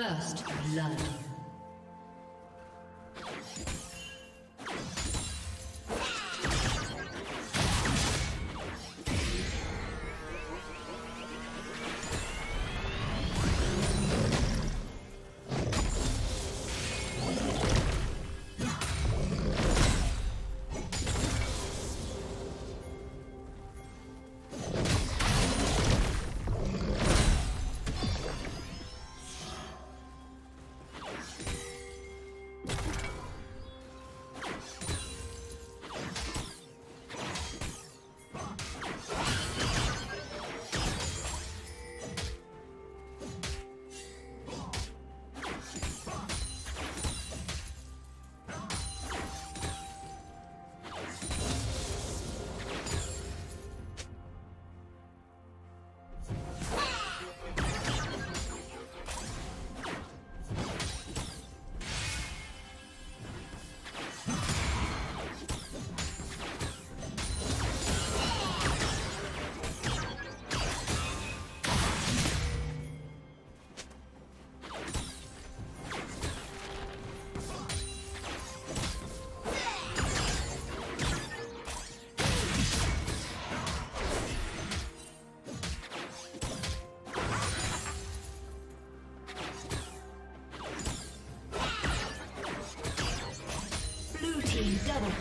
First blood.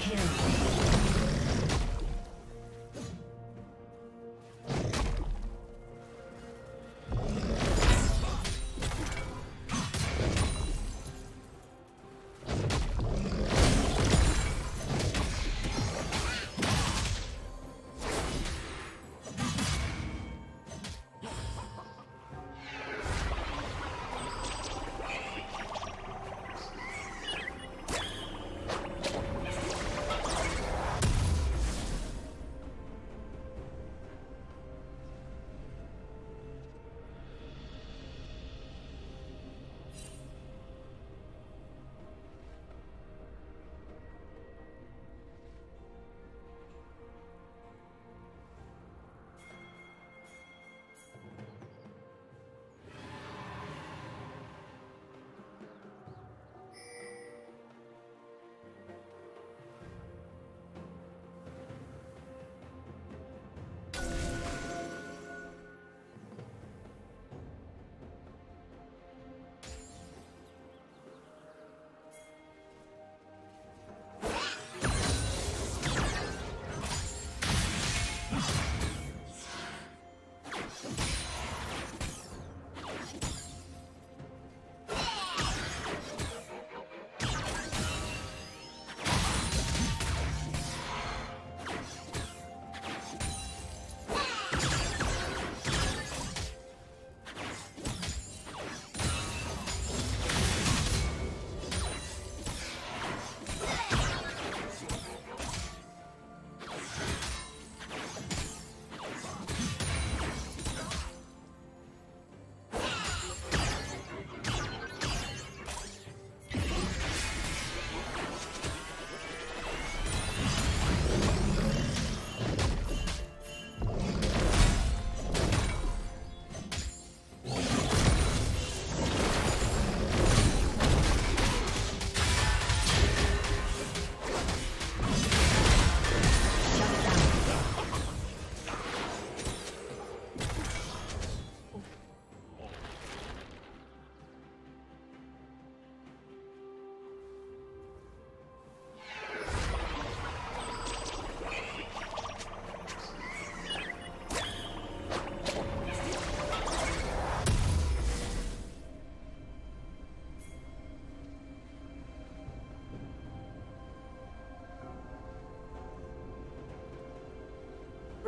Kill.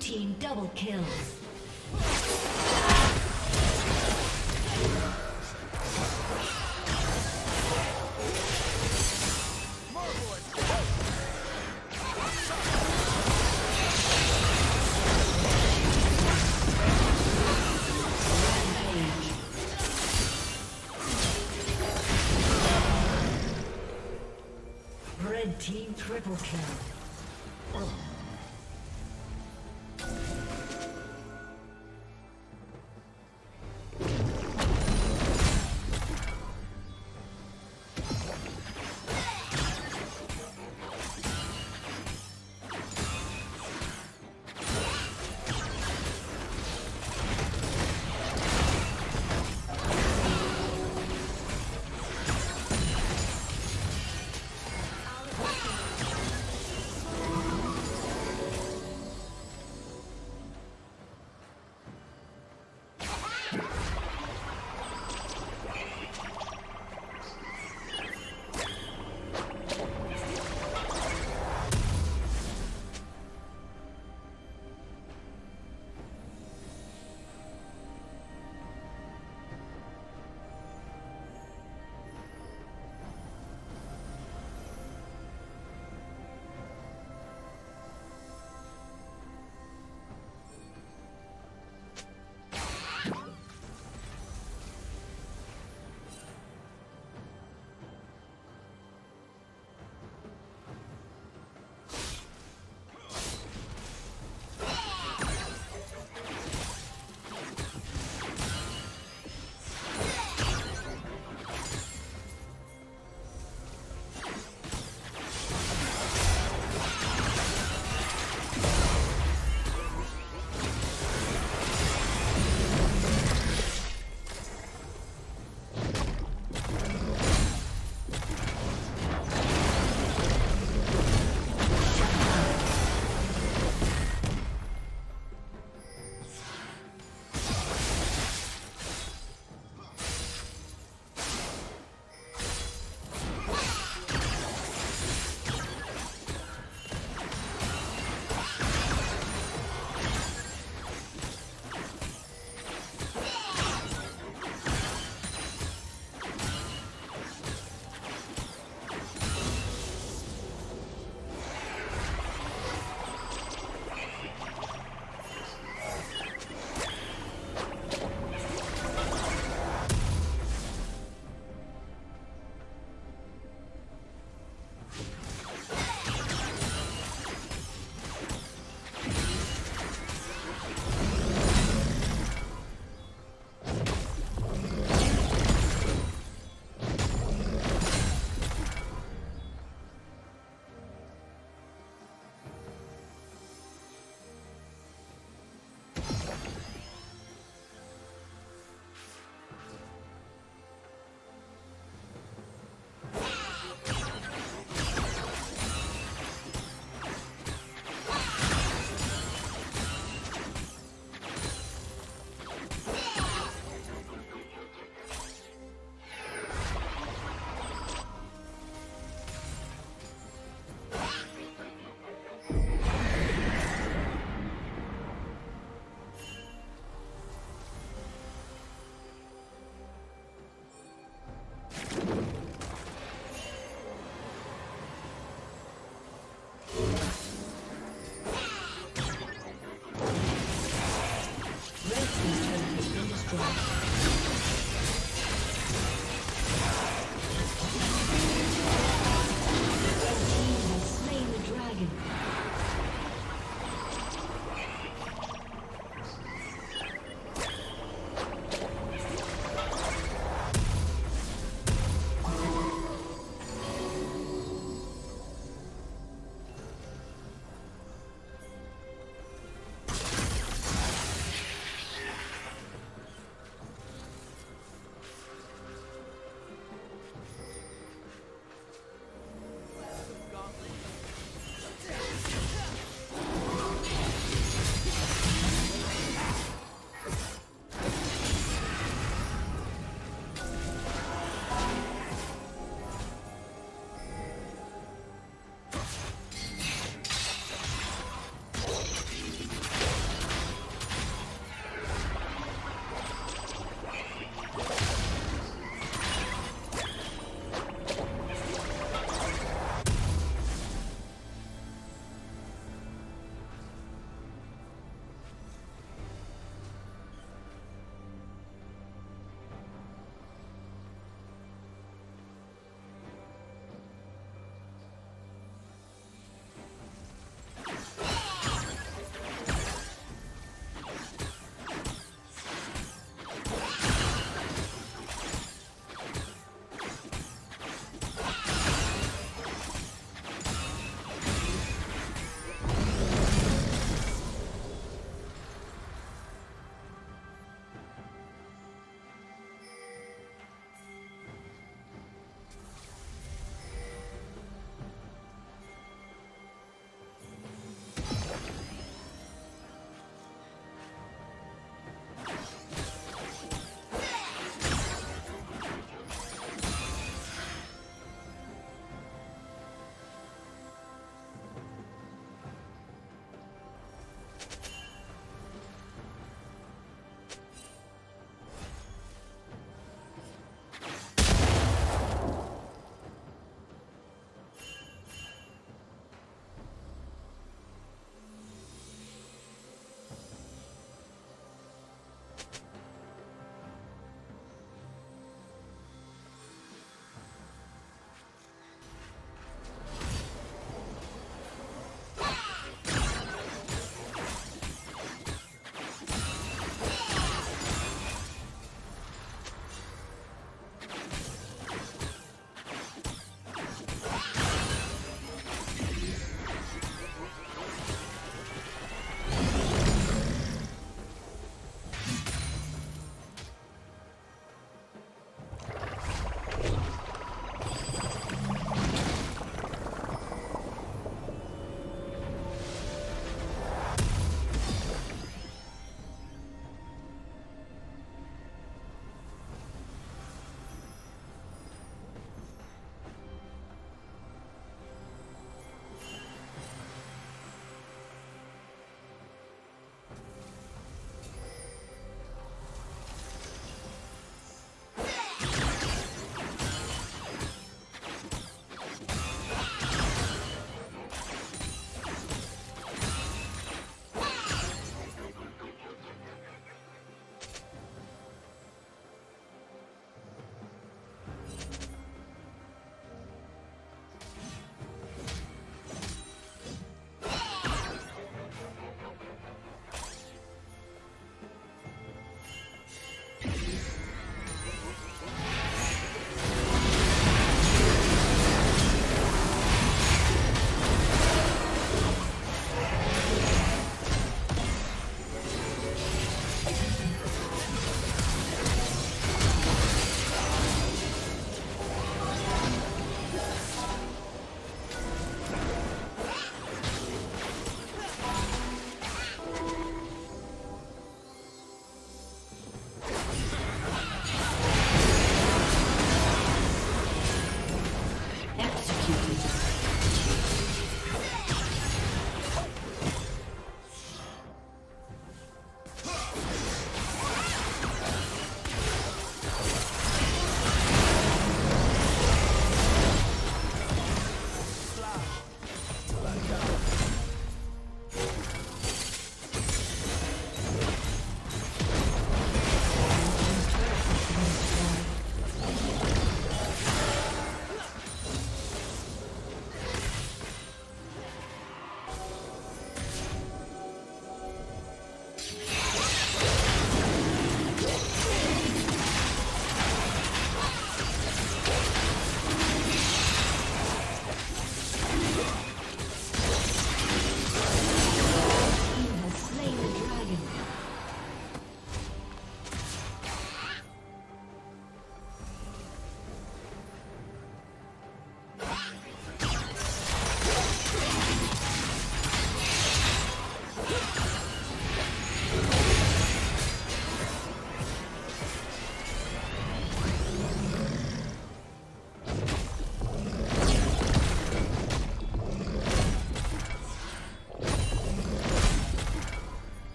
Team double kill.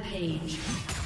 Rampage.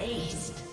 Aced.